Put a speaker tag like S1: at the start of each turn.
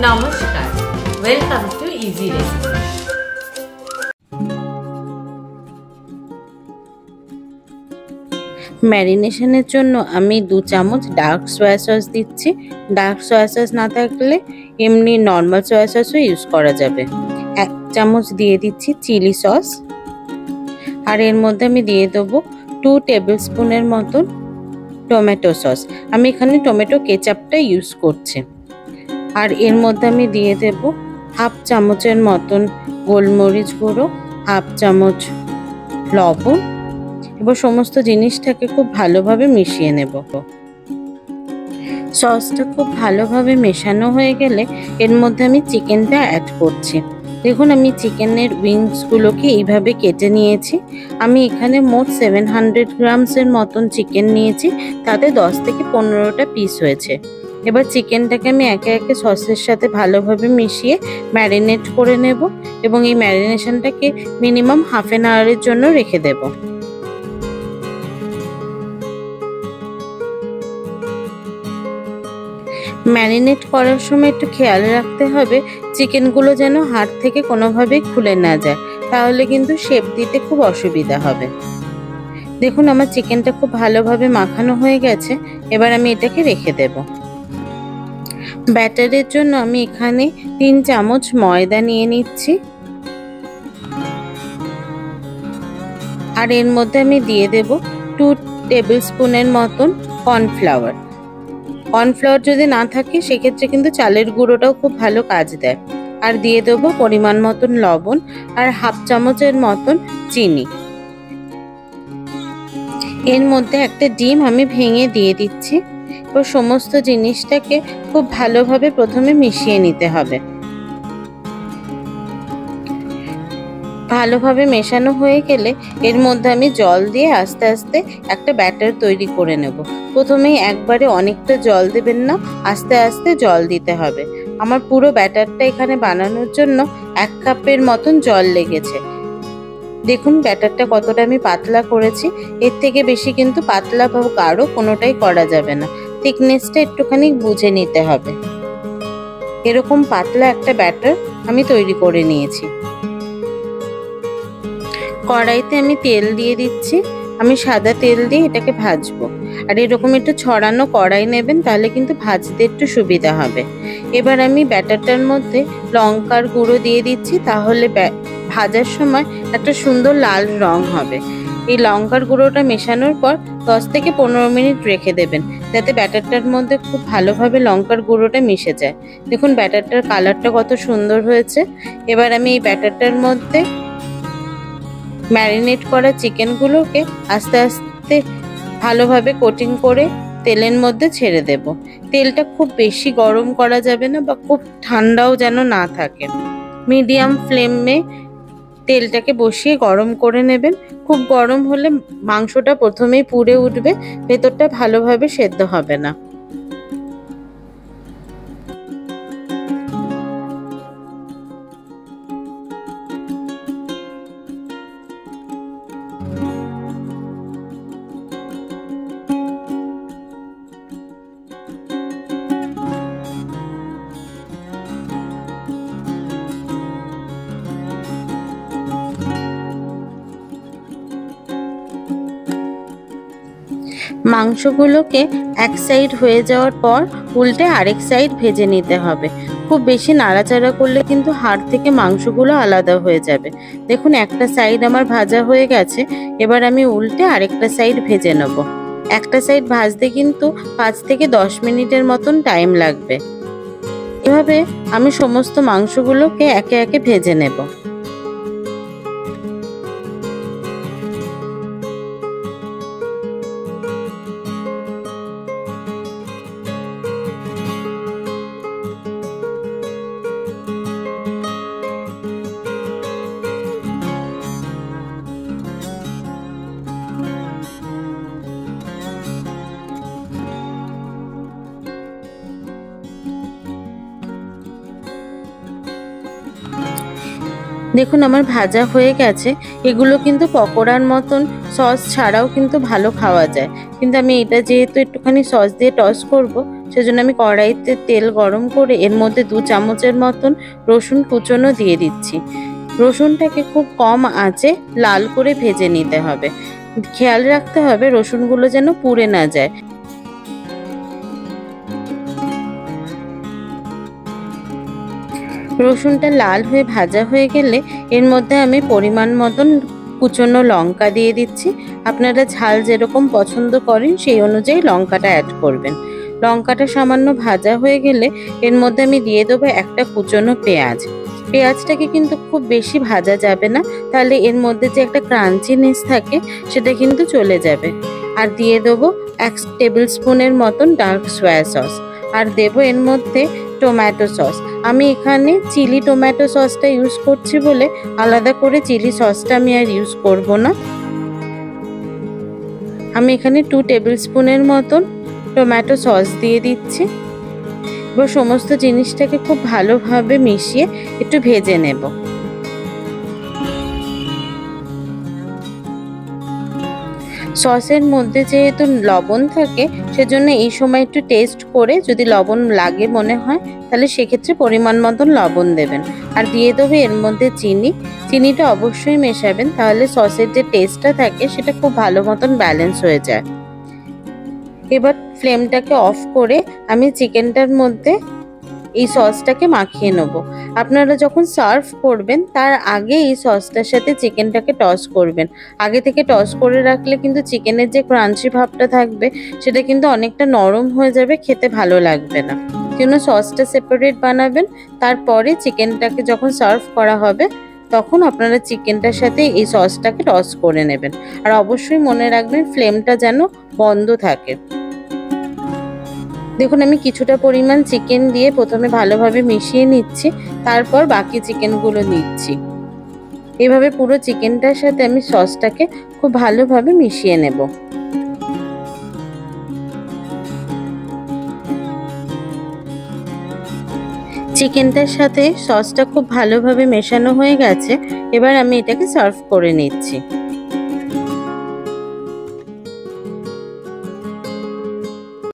S1: নমস্কার। Welcome to easy recipe
S2: ম্যারিনেশনের জন্য আমি দু চামচ ডার্ক সয়া সস দিচ্ছি। ডার্ক সয়া সস না থাকলে এমনি নর্মাল সয়া সসও ইউজ করা যাবে। এক চামচ দিয়ে দিচ্ছি চিলি সস আর এর মধ্যে আমি দিয়ে দেবো টু টেবিল স্পুনের মতন টমেটো সস আমি এখানে টমেটো কেচাপটা ইউজ করছি। আর এর মধ্যে আমি দিয়ে দেব হাফ চামচের মতন গোলমরিচ গুঁড়ো, হাফ চামচ লবণ এবার সমস্ত জিনিসটাকে খুব ভালোভাবে মিশিয়ে নেব। সসটা খুব ভালোভাবে মেশানো হয়ে গেলে এর মধ্যে আমি চিকেনটা অ্যাড করছি। দেখুন, আমি চিকেনের উইংসগুলোকে এইভাবে কেটে নিয়েছি। আমি এখানে মোট সেভেন হান্ড্রেড গ্রামসের মতন চিকেন নিয়েছি, তাতে দশ থেকে পনেরোটা পিস হয়েছে। এবার চিকেনটাকে আমি একে একে সসের সাথে ভালোভাবে মিশিয়ে ম্যারিনেট করে নেব এবং এই ম্যারিনেশনটাকে মিনিমাম হাফ অ্যান আওয়ারের জন্য রেখে দেবো। ম্যারিনেট করার সময় একটু খেয়াল রাখতে হবে চিকেনগুলো যেন হাড় থেকে কোনোভাবেই খুলে না যায়, তাহলে কিন্তু শেপ দিতে খুব অসুবিধা হবে। দেখুন আমার চিকেনটা খুব ভালোভাবে মাখানো হয়ে গেছে, এবার আমি এটাকে রেখে দেব। ব্যাটারের জন্য আমি এখানে তিন চামচ ময়দা নিয়ে নিচ্ছি। আর এর মধ্যে আমি দিয়ে দেব টু টেবিল স্পুনের মতন কর্নফ্লাওয়ার। কর্নফ্লাওয়ার যদি না থাকে, সেক্ষেত্রে কিন্তু চালের গুঁড়োটাও খুব ভালো কাজ দেয়। আর দিয়ে দেবো পরিমাণ মতন লবণ আর হাফ চামচের মতন চিনি। এর মধ্যে একটা ডিম আমি ভেঙে দিয়ে দিচ্ছি। ও সমস্ত জিনিসটাকে খুব ভালোভাবে প্রথমে মিশিয়ে নিতে হবে। ভালোভাবে মেশানো হয়ে গেলে এর মধ্যে আমি জল দিয়ে আস্তে আস্তে একটা ব্যাটার তৈরি করে নেব। প্রথমেই একবারে অনেকটা জল দেবেন না, আস্তে আস্তে জল দিতে হবে। আমার পুরো ব্যাটারটা এখানে বানানোর জন্য এক কাপের মতন জল লেগেছে। দেখুন ব্যাটারটা কতটা আমি পাতলা করেছি, এর থেকে বেশি কিন্তু পাতলা বা গাঢ় কোনোটাই করা যাবে না। থিকনেসটা একটুখানি বুঝে নিতে হবে। এরকম পাতলা একটা ব্যাটার আমি তৈরি করে নিয়েছি। কড়াইতে আমি তেল দিয়ে দিচ্ছি। আমি সাদা তেল দিয়ে এটাকে ভাজবো। আর এরকম একটু ছড়ানো কড়াই নেবেন, তাহলে কিন্তু ভাজতে একটু সুবিধা হবে। এবার আমি ব্যাটারটার মধ্যে লঙ্কার গুঁড়ো দিয়ে দিচ্ছি, তাহলে ভাজার সময় একটা সুন্দর লাল রং হবে। এই লঙ্কার গুঁড়োটা মেশানোর পর দশ থেকে পনেরো মিনিট রেখে দেবেন, যাতে ব্যাটারটার মধ্যে খুব ভালোভাবে লঙ্কার গুঁড়োটা মিশে যায়। দেখুন, ব্যাটারটার কালারটা কত সুন্দর হয়েছে। এবার আমি এই ব্যাটারটার মধ্যে ম্যারিনেট করা চিকেনগুলোকে আস্তে আস্তে ভালোভাবে কোটিং করে তেলের মধ্যে ছেড়ে দেব। তেলটা খুব বেশি গরম করা যাবে না বা খুব ঠান্ডাও যেন না থাকে। মিডিয়াম ফ্লেমে তেলটাকে বসিয়ে গরম করে নেবেন। খুব গরম হলে মাংসটা প্রথমেই পুড়ে উঠবে, ভেতরটা ভালোভাবে সেদ্ধ হবে না। মাংসগুলোকে এক সাইড হয়ে যাওয়ার পর উল্টে আরেক সাইড ভেজে নিতে হবে। খুব বেশি নাড়াচাড়া করলে কিন্তু হাড় থেকে মাংসগুলো আলাদা হয়ে যাবে। দেখুন, একটা সাইড আমার ভাজা হয়ে গেছে, এবার আমি উল্টে আরেকটা সাইড ভেজে নেব। একটা সাইড ভাজতে কিন্তু পাঁচ থেকে দশ মিনিটের মতন টাইম লাগবে। এভাবে আমি সমস্ত মাংসগুলোকে একে একে ভেজে নেব। দেখুন, আমার ভাজা হয়ে গেছে। এগুলো কিন্তু পকোড়ার মতন, সস ছাড়াও কিন্তু ভালো খাওয়া যায়। কিন্তু আমি এটা যেহেতু একটুখানি সস দিয়ে টস করব, সেজন্য আমি কড়াইতে তেল গরম করে এর মধ্যে দু চামচের মতন রসুন কুচনো দিয়ে দিচ্ছি। রসুনটাকে খুব কম আঁচে লাল করে ভেজে নিতে হবে। খেয়াল রাখতে হবে রসুনগুলো যেন পুড়ে না যায়। রসুনটা লাল হয়ে ভাজা হয়ে গেলে এর মধ্যে আমি পরিমাণ মতন কুচনো লঙ্কা দিয়ে দিচ্ছি। আপনারা ঝাল যেরকম পছন্দ করেন সেই অনুযায়ী লঙ্কাটা অ্যাড করবেন। লঙ্কাটা সামান্য ভাজা হয়ে গেলে এর মধ্যে আমি দিয়ে দেবো একটা কুচনো পেঁয়াজ। পেঁয়াজটাকে কিন্তু খুব বেশি ভাজা যাবে না, তাহলে এর মধ্যে যে একটা ক্রাঞ্চিনেস থাকে সেটা কিন্তু চলে যাবে। আর দিয়ে দেবো এক টেবিল স্পুনের মতন ডার্ক সয়া সস। আর দেবো এর মধ্যে টমেটো সস আমি এখানে চিলি টমেটো সসটা ইউজ করছি বলে আলাদা করে চিলি সসটা আমি আর ইউজ করব না। আমি এখানে টু টেবিল স্পুনের মতন টমেটো সস দিয়ে দিচ্ছি। এবার সমস্ত জিনিসটাকে খুব ভালোভাবে মিশিয়ে একটু ভেজে নেব। সসের মধ্যে যেহেতু লবণ থাকে, সেজন্য এই সময় একটু টেস্ট করে যদি লবণ লাগে মনে হয়, তাহলে সেক্ষেত্রে পরিমাণ মতন লবণ দেবেন। আর দিয়ে দেবে এর মধ্যে চিনি। চিনিটা অবশ্যই মেশাবেন, তাহলে সসের যে টেস্টটা থাকে, সেটা খুব ভালো মতন ব্যালেন্স হয়ে যায়। এবার ফ্লেমটাকে অফ করে আমি চিকেনটার মধ্যে এই সসটাকে মাখিয়ে নেব। আপনারা যখন সার্ভ করবেন, তার আগে এই সসটার সাথে চিকেনটাকে টস করবেন। আগে থেকে টস করে রাখলে কিন্তু চিকেনের যে ক্রাঞ্চি ভাবটা থাকবে, সেটা কিন্তু অনেকটা নরম হয়ে যাবে, খেতে ভালো লাগবে না। জন্য সসটা সেপারেট বানাবেন। তারপরে চিকেনটাকে যখন সার্ভ করা হবে, তখন আপনারা চিকেনটার সাথে এই সসটাকে টস করে নেবেন। আর অবশ্যই মনে রাখবেন ফ্লেমটা যেন বন্ধ থাকে। দেখুন, আমি কিছুটা পরিমাণ চিকেন দিয়ে প্রথমে ভালোভাবে মিশিয়ে নিচ্ছি, তারপর বাকি চিকেনগুলো নিচ্ছি। এভাবে পুরো চিকেনটার সাথে আমি সসটাকে খুব ভালোভাবে মিশিয়ে নেব। চিকেনটার সাথে সসটা খুব ভালোভাবে মেশানো হয়ে গেছে, এবার আমি এটাকে সার্ভ করে নিচ্ছি।